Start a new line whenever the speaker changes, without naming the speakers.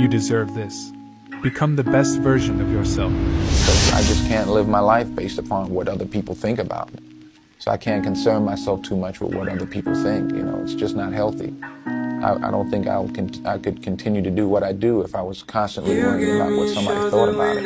You deserve this. Become the best version of yourself.
I just can't live my life based upon what other people think about me. So I can't concern myself too much with what other people think. You know, it's just not healthy. I, I don't think I, I could continue to do what I do if I was constantly worrying about what somebody thought about it.